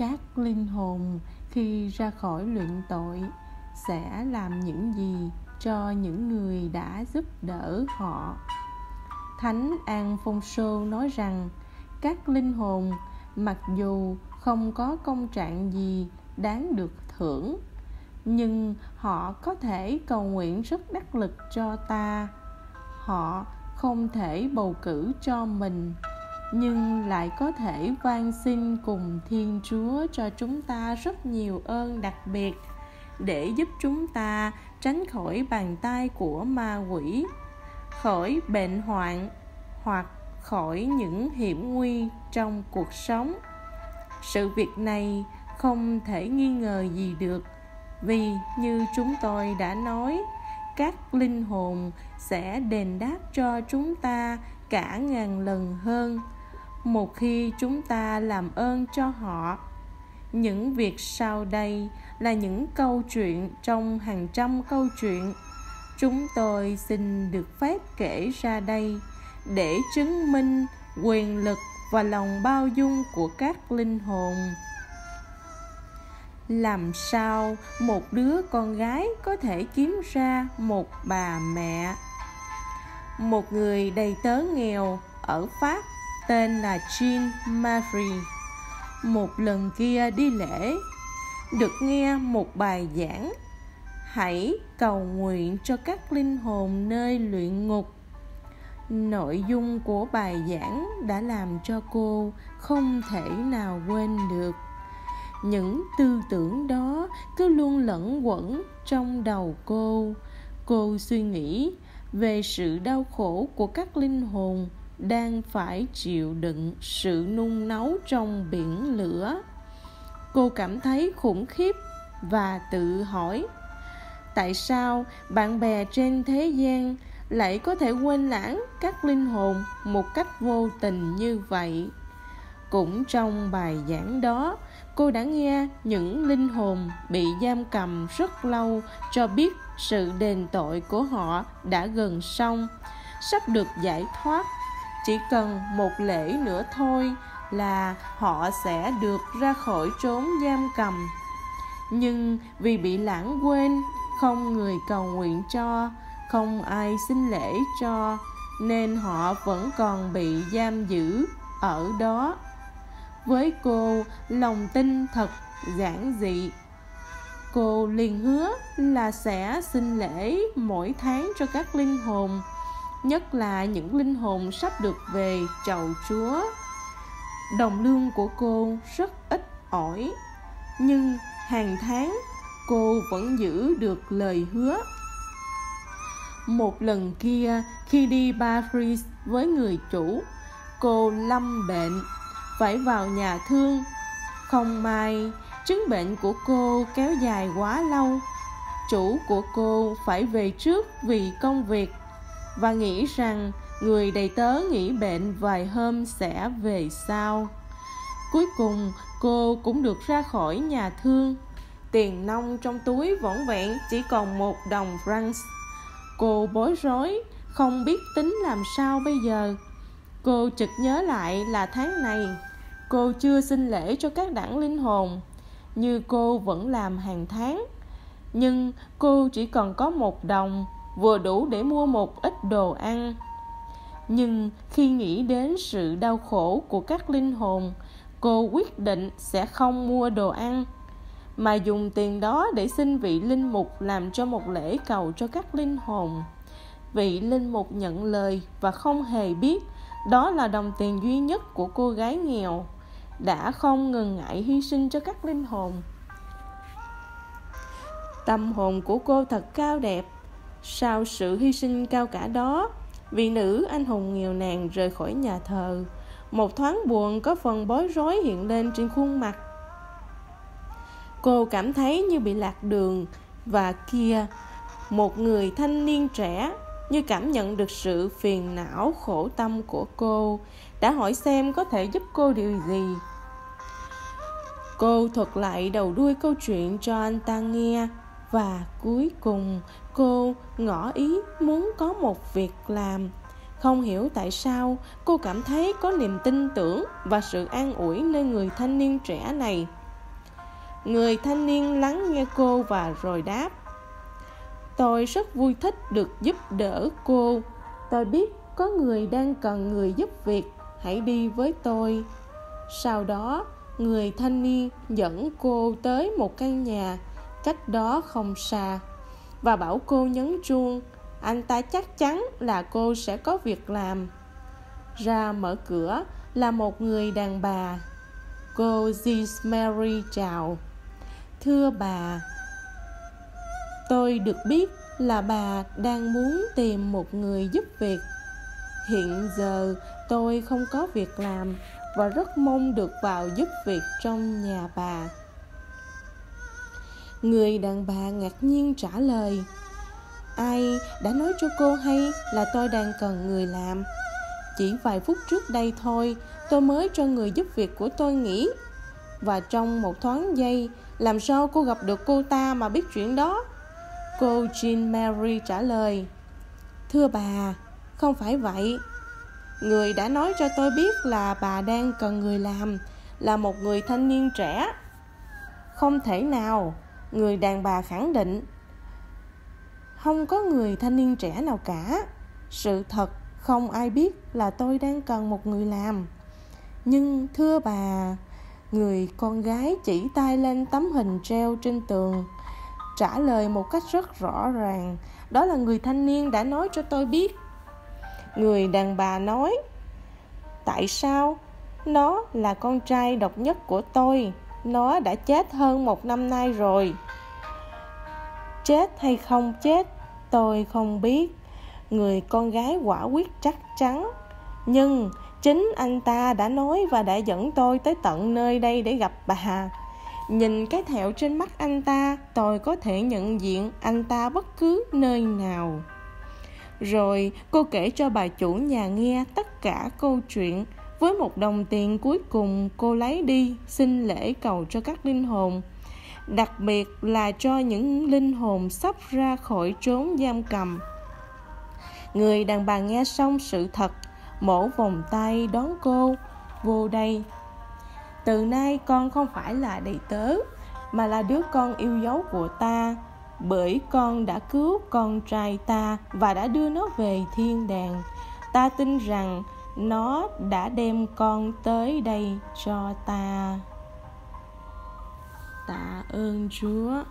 các linh hồn khi ra khỏi luyện tội sẽ làm những gì cho những người đã giúp đỡ họ? Thánh an phong sô nói rằng, các linh hồn mặc dù không có công trạng gì đáng được thưởng, nhưng họ có thể cầu nguyện rất đắc lực cho ta. Họ không thể bầu cử cho mình nhưng lại có thể van xin cùng thiên chúa cho chúng ta rất nhiều ơn đặc biệt, để giúp chúng ta tránh khỏi bàn tay của ma quỷ, khỏi bệnh hoạn hoặc khỏi những hiểm nguy trong cuộc sống. Sự việc này không thể nghi ngờ gì được, vì như chúng tôi đã nói, các linh hồn sẽ đền đáp cho chúng ta cả ngàn lần hơn một khi chúng ta làm ơn cho họ. Những việc sau đây là những câu chuyện trong hàng trăm câu chuyện. Chúng tôi xin được phép kể ra đây để chứng minh quyền lực và lòng bao dung của các linh hồn. Làm sao một đứa con gái có thể kiếm ra một bà mẹ? Một người đầy tớ nghèo ở pháp tên là jean marie. Một lần kia đi lễ, được nghe một bài giảng, hãy cầu nguyện cho các linh hồn nơi luyện ngục. Nội dung của bài giảng đã làm cho cô không thể nào quên được. Những tư tưởng đó cứ luôn lẫn quẩn trong đầu cô. Cô suy nghĩ về sự đau khổ của các linh hồn đang phải chịu đựng sự nung nấu trong biển lửa. Cô cảm thấy khủng khiếp và tự hỏi, tại sao bạn bè trên thế gian lại có thể quên lãng các linh hồn một cách vô tình như vậy? Cũng trong bài giảng đó, cô đã nghe những linh hồn bị giam cầm rất lâu cho biết sự đền tội của họ đã gần xong, sắp được giải thoát chỉ cần một lễ nữa thôi là họ sẽ được ra khỏi trốn giam cầm. Nhưng vì bị lãng quên, không người cầu nguyện cho, không ai xin lễ cho, nên họ vẫn còn bị giam giữ ở đó. Với cô, lòng tin thật giản dị. Cô liền hứa là sẽ xin lễ mỗi tháng cho các linh hồn nhất là những linh hồn sắp được về chầu chúa. Đồng lương của cô rất ít ỏi, nhưng hàng tháng cô vẫn giữ được lời hứa. Một lần kia, khi đi paris với người chủ, cô lâm bệnh, phải vào nhà thương. Không may, chứng bệnh của cô kéo dài quá lâu. Chủ của cô phải về trước vì công việc và nghĩ rằng người đầy tớ nghỉ bệnh vài hôm sẽ về sau. Cuối cùng, cô cũng được ra khỏi nhà thương. Tiền nông trong túi vỏn vẹn chỉ còn một đồng franc cô bối rối, không biết tính làm sao bây giờ. Cô chợt nhớ lại là tháng này, cô chưa xin lễ cho các đảng linh hồn, như cô vẫn làm hàng tháng. Nhưng cô chỉ còn có một đồng vừa đủ để mua một ít đồ ăn. Nhưng khi nghĩ đến sự đau khổ của các linh hồn, cô quyết định sẽ không mua đồ ăn, mà dùng tiền đó để xin vị linh mục làm cho một lễ cầu cho các linh hồn. Vị linh mục nhận lời và không hề biết đó là đồng tiền duy nhất của cô gái nghèo, đã không ngừng ngại hy sinh cho các linh hồn. Tâm hồn của cô thật cao đẹp sau sự hy sinh cao cả đó, vị nữ anh hùng nghèo nàn rời khỏi nhà thờ. Một thoáng buồn có phần bối rối hiện lên trên khuôn mặt. Cô cảm thấy như bị lạc đường và kia, một người thanh niên trẻ như cảm nhận được sự phiền não khổ tâm của cô, đã hỏi xem có thể giúp cô điều gì. Cô thuật lại đầu đuôi câu chuyện cho anh ta nghe và cuối cùng, cô ngỏ ý muốn có một việc làm. Không hiểu tại sao, cô cảm thấy có niềm tin tưởng và sự an ủi nơi người thanh niên trẻ này. Người thanh niên lắng nghe cô và rồi đáp, tôi rất vui thích được giúp đỡ cô. Tôi biết có người đang cần người giúp việc, hãy đi với tôi. Sau đó, người thanh niên dẫn cô tới một căn nhà cách đó không xa. Và bảo cô nhấn chuông, anh ta chắc chắn là cô sẽ có việc làm. Ra mở cửa là một người đàn bà. Cô Ziz Mary chào. Thưa bà, tôi được biết là bà đang muốn tìm một người giúp việc. Hiện giờ tôi không có việc làm và rất mong được vào giúp việc trong nhà bà người đàn bà ngạc nhiên trả lời, ai đã nói cho cô hay là tôi đang cần người làm? Chỉ vài phút trước đây thôi, tôi mới cho người giúp việc của tôi nghỉ. Và trong một thoáng giây, làm sao cô gặp được cô ta mà biết chuyện đó? Cô jean mary trả lời, thưa bà, không phải vậy. Người đã nói cho tôi biết là bà đang cần người làm, là một người thanh niên trẻ. Không thể nào người đàn bà khẳng định, không có người thanh niên trẻ nào cả. Sự thật không ai biết là tôi đang cần một người làm. Nhưng thưa bà, người con gái chỉ tay lên tấm hình treo trên tường, trả lời một cách rất rõ ràng, đó là người thanh niên đã nói cho tôi biết. Người đàn bà nói, tại sao? Nó là con trai độc nhất của tôi nó đã chết hơn một năm nay rồi. Chết hay không chết, tôi không biết. Người con gái quả quyết chắc chắn. Nhưng chính anh ta đã nói và đã dẫn tôi tới tận nơi đây để gặp bà nhìn cái thẹo trên mắt anh ta, tôi có thể nhận diện anh ta bất cứ nơi nào. Rồi cô kể cho bà chủ nhà nghe tất cả câu chuyện với một đồng tiền cuối cùng, cô lấy đi, xin lễ cầu cho các linh hồn. Đặc biệt là cho những linh hồn sắp ra khỏi trốn giam cầm. Người đàn bà nghe xong sự thật, mổ vòng tay đón cô, vô đây. Từ nay con không phải là đầy tớ, mà là đứa con yêu dấu của ta. Bởi con đã cứu con trai ta và đã đưa nó về thiên đàng. Ta tin rằng nó đã đem con tới đây cho ta. Tạ ơn chúa.